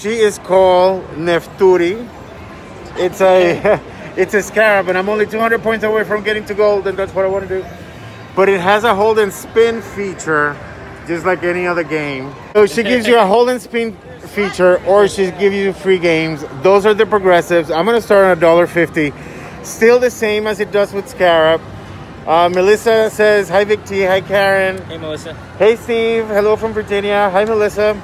She is called Nefturi. It's a it's a scarab, and I'm only 200 points away from getting to gold, and that's what I want to do. But it has a hold and spin feature, just like any other game. So she gives you a hold and spin feature, or she gives you free games. Those are the progressives. I'm gonna start on a dollar fifty. Still the same as it does with Scarab. Uh, Melissa says, Hi Vic T, hi Karen. Hey, Melissa. Hey Steve, hello from Virginia. Hi Melissa.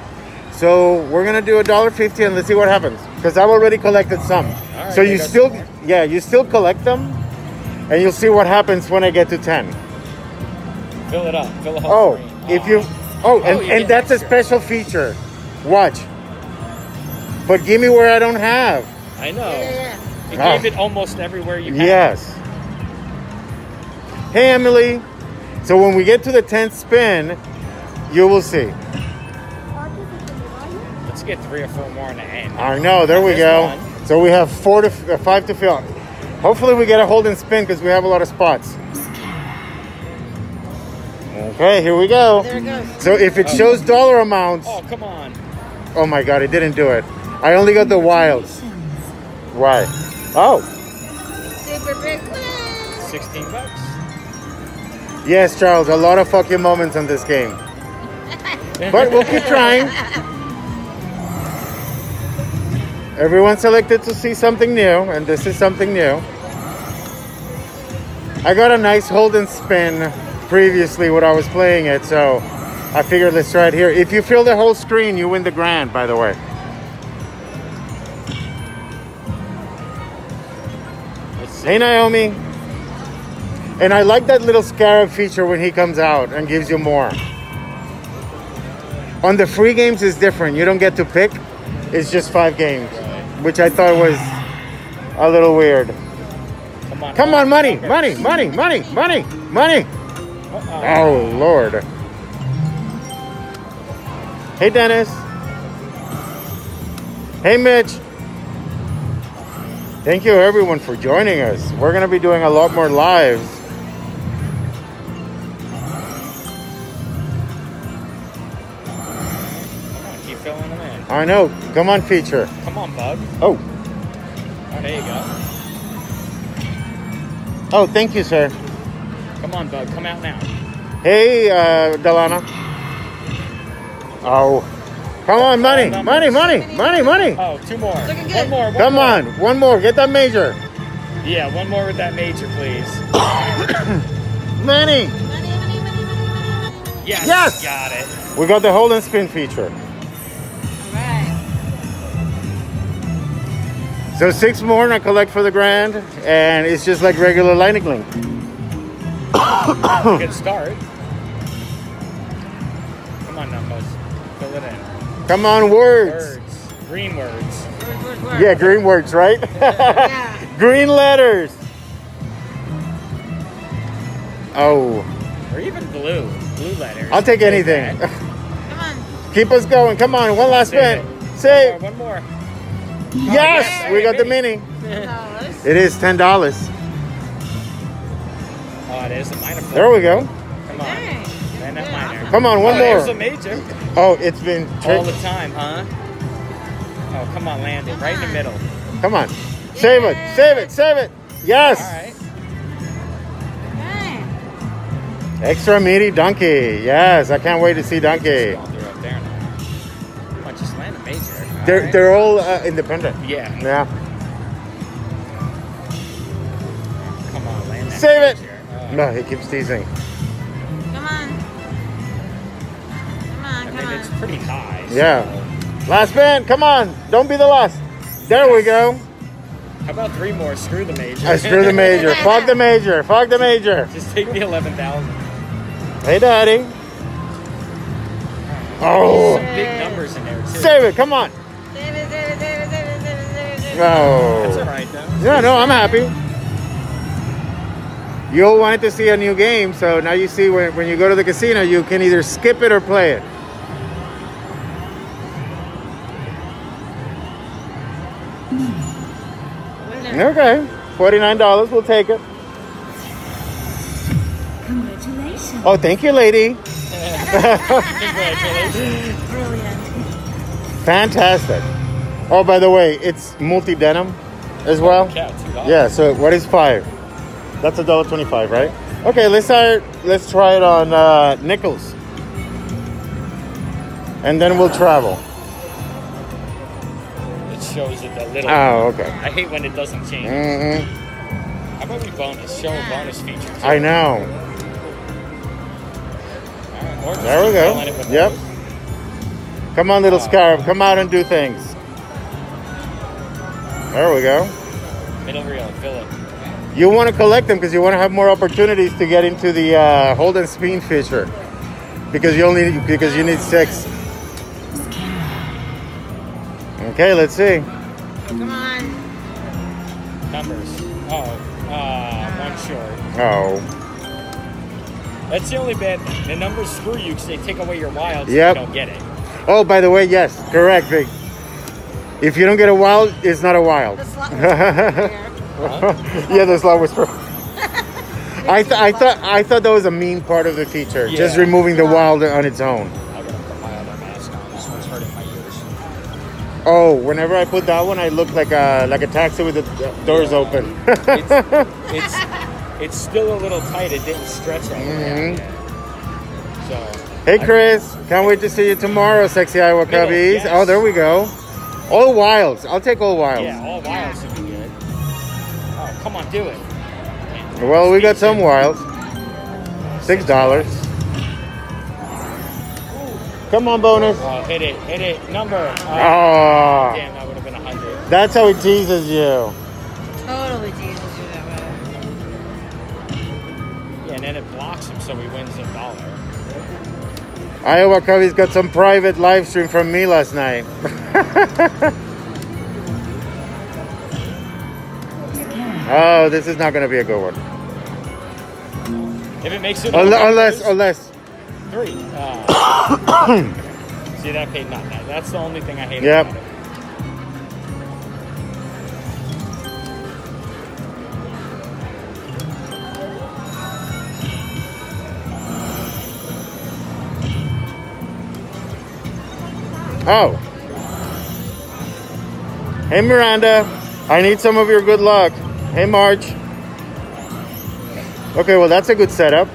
So we're gonna do a dollar fifty and let's see what happens. Because I've already collected some. right, so you still, 10. yeah, you still collect them, and you'll see what happens when I get to ten. Fill it up. Fill the whole Oh, screen. if you, oh, and, you and get that's a special feature. Watch. But give me where I don't have. I know. Yeah, It Ah. gave it almost everywhere you had. Yes. Hey Emily. So when we get to the tenth spin, you will see. Let's get three or four more in the end. I know. There we go. one. So we have four to uh, five to fill. Hopefully we get a hold and spin because we have a lot of spots. Okay, here we go. There it goes. So if it shows dollar amounts, Oh, come on. oh my god, it didn't do it. I only got the wilds. Why? Oh, Super big win. 16 bucks. yes, Charles. A lot of fucking moments on this game, but we'll keep trying. Everyone selected to see something new, and this is something new. I got a nice hold and spin previously when I was playing it, so I figured let's try it here. If you fill the whole screen, you win the grand, by the way. Hey, Naomi. And I like that little scarab feature when he comes out and gives you more. On the free games, it's different. You don't get to pick, it's just five games, which I thought was a little weird. Come on. Come on, money, Okay. money, money, money, money, money. Uh-uh. Oh, Lord. Hey, Dennis. Hey, Mitch. Thank you, everyone, for joining us. We're going to be doing a lot more lives. I know. Come on, feature. Come on, bud. Oh, there you go. oh, thank you, sir. Come on, bud. Come out now. Hey, uh, Delana. Oh, come on, money, All money, money, money, money. Oh, two more. Looking One more. One Come more. on, one more. Get that major. Yeah, one more with that major, please. Money. Money, money, money, money, money. Yes. Yes! Got it. We got the hold and spin feature. So six more and I collect for the grand, and it's just like regular Lightning Link. Good start. Come on, numbers. Fill it in. Come on, words. Words. Green words. Word, word, word. Yeah, green words, right? Yeah. green letters. Oh, Or even blue. Blue letters. I'll take anything. Come on. Keep us going. Come on, one last Save spin. it. Save. One more. Yes, yes. we got the Mini. mini. Dollars. It is ten dollars. Oh, it is a minor. four. There we go. Come on. Dang. And a Yeah, minor. Come on, one oh, There's a more. major. Oh, it's been. All the time, huh? Oh, come on, land it right in the middle. Come on, save it, save it, save it. Yes. All right. Dang. Extra meaty donkey. Yes, I can't wait to see donkey. They're right. they're all uh, independent. Yeah. Yeah. Come on, land Save it. major. Oh, No, he keeps teasing. Come on. Come on, I come mean, it's pretty high. so- Yeah. Last spin. Come on. Don't be the last. There we go. How about three more? Screw the major. I screw the major. Fog the major. Fog the major. Just take the 11,000. Hey, daddy. Oh. Some big numbers in there, too. Save it. Come on. It, save it, save it. That's all Oh. though. Yeah, no, I'm happy. You all wanted to see a new game, so now you see when, when you go to the casino, you can either skip it or play it. Okay. $49. We'll take it. Congratulations. Oh, thank you, lady. Congratulations. Brilliant. Fantastic. Oh, by the way, it's multi denom as well. Yeah, two dollars. Yeah. So what is five? That's a dollar twenty-five, right? Okay, let's try. Let's try it on uh, nickels, and then we'll travel. It shows it a little. Oh, okay. I hate when it doesn't change. Mm-hmm. How about we bonus? Show a bonus feature. Too. I know. Just There we go. filling it with Yep. those. Come on, little scarab. Come out and do things. There we go. Middle reel, fill it. You want to collect them because you want to have more opportunities to get into the uh, hold and spin feature. Because you only because you need six. Okay, let's see. Come on. Numbers. Oh, uh, one short. Oh, That's the only bad thing. The numbers screw you because they take away your wilds. Yep. If you don't get it. oh. By the way, yes, correct, Vic. If you don't get a wild, it's not a wild. The slot was yeah, the slot whisperer. I, th- I thought I thought that was a mean part of the feature, just removing the wild on its own. I gotta put my other mask on. This one's hurting my ears. Oh, whenever I put that one, I look like a like a taxi with the doors open. It's, it's it's still a little tight. It didn't stretch all the way Mhm. out. So. hey, Chris, can't wait to see you tomorrow, sexy Iowa Middle, Cubbies. yes. Oh, there we go. All wilds. I'll take all wilds. Yeah, all wilds would be good. Oh, come on, do it. Well, we got some wilds. Six dollars. Come on, bonus. Oh, hit it, hit it. Number. Oh, Oh, Damn, that would have been a hundred. that's how he teases you. Totally teases you that way. Yeah, and then it blocks him, so he wins a dollar. Iowa Cubbies got some private live stream from me last night. oh, this is not going to be a good one. If it makes it Unle- Unless, unless, three. Uh, see, that paid not that. That's the only thing I hate Yep. Oh. Hey, Miranda, I need some of your good luck. Hey, Marge. Okay, well, that's a good setup.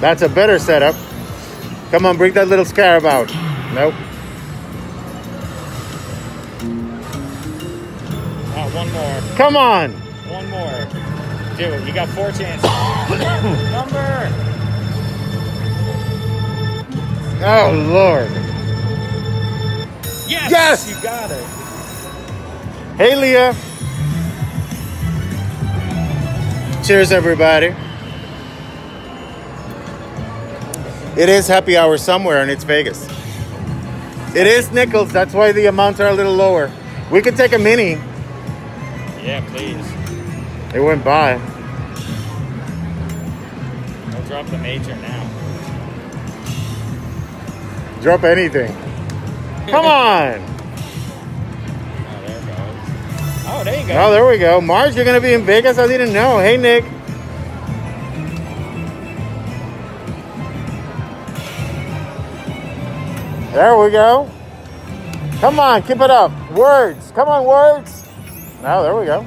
That's a better setup. Come on, bring that little scarab out. Nope. Oh, one more. Come on. One more. Do it. You got four chances. Number. Oh, Lord. Yes. Yes! You got it. Hey, Leah. Cheers, everybody. It is happy hour somewhere, and it's Vegas. It is nickels. That's why the amounts are a little lower. We could take a mini. Yeah, please. It went by. I'll drop the major now. Drop anything. Come on. Oh, there it goes. Oh, there you go. Oh, there we go. Marge, you're going to be in Vegas? I didn't know. Hey, Nick. There we go. Come on, keep it up. Words. Come on, words. Now, there we go.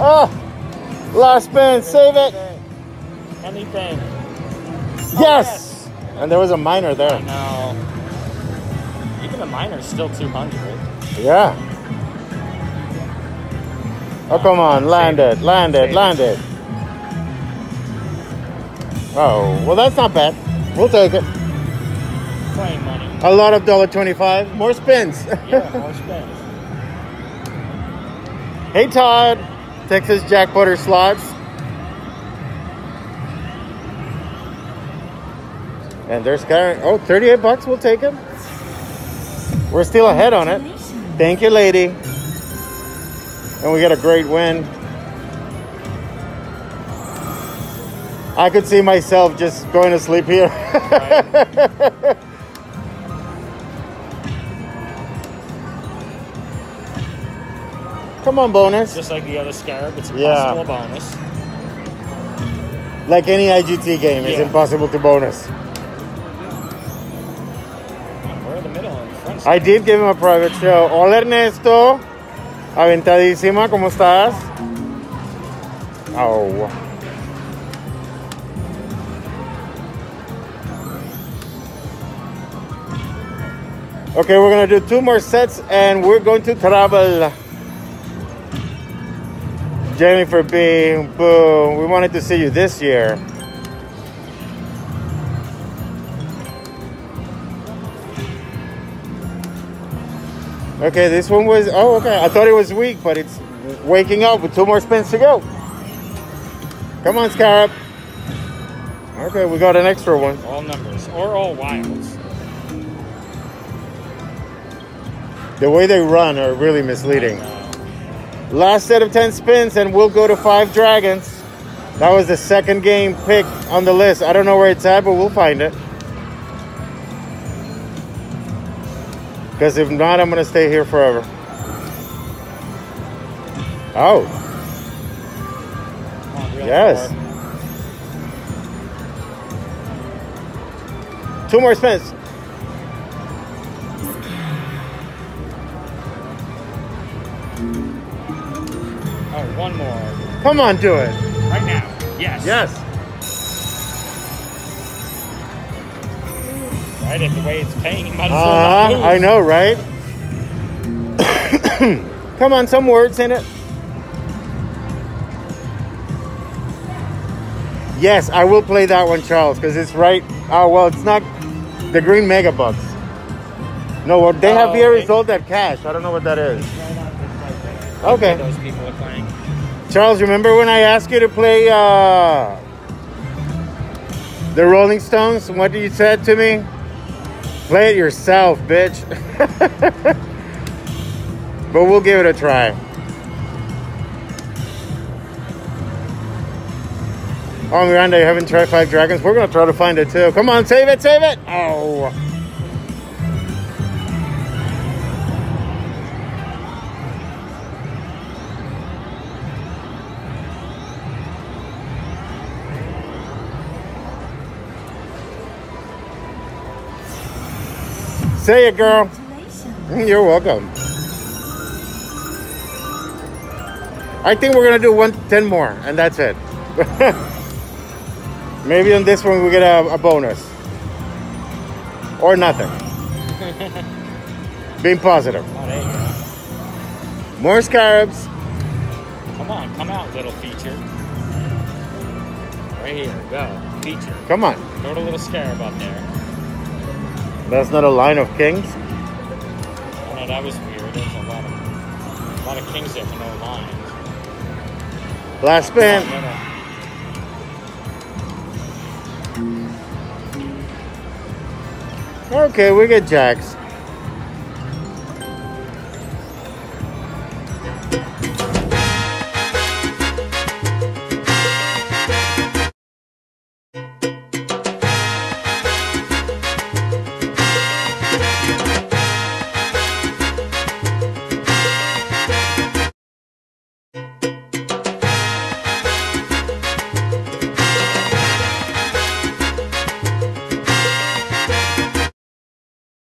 Oh, last spin. Save it. Anything. Yes. And there was a minor I there. know. Even the minor's still 200. Yeah. Oh, come on. Land it. Land it. Land it. Oh, well, that's not bad. We'll take it. Playing money. A lot of dollar twenty-five. More spins. Yeah, more spins. hey, Todd. Texas Jackpotter slots. And there's carrying. Oh, 38 bucks. We'll take it. We're still ahead on it. Thank you, lady. And we got a great win. I could see myself just going to sleep here. Come on, bonus. Just like the other scarab, it's a Yeah. possible bonus. like any IGT game, it's impossible to bonus. I did give him a private show. Hola Ernesto. Aventadísima, ¿cómo estás? Oh. Okay, we're gonna do two more sets and we're going to travel. Jennifer B. Boo. We wanted to see you this year. Okay, this one was. Oh, okay. I thought it was weak, but it's waking up with two more spins to go. Come on, Scarab. Okay, we got an extra one. All numbers or all wilds. The way they run are really misleading. Last set of 10 spins, and we'll go to five dragons. That was the second game pick on the list. I don't know where it's at, but we'll find it. Because if not, I'm going to stay here forever. Oh, Yes. two more spins. Oh, one more. Come on, do it. Right now. Yes. Yes. Right at the way it's paying, you might as well Uh, I know, right? Come on, some words in it. Yes, I will play that one, Charles, because it's right. Oh, well, it's not the green mega bucks. No, well, they have Oh, here okay. all that cash. I don't know what that is. Right it's right. Okay. Those people are playing. Charles, remember when I asked you to play uh, the Rolling Stones? What did you said to me? Play it yourself, bitch. but we'll give it a try. Oh, Miranda, you haven't tried Five Dragons? We're going to try to find it too. Come on, save it, save it. Oh. Say it, girl. You're welcome. I think we're gonna do one, ten more, and that's it. Maybe on this one we get a, a bonus, or nothing. Being positive. Oh, there you go. More scarabs. Come on, come out, little feature. Right here, go. Feature. Come on. Throw a little scarab up there. That's not a line of kings. Oh no, that was weird. There's a lot of, a lot of kings there for no lines. Last spin. No, no, no. Okay, we get jacks.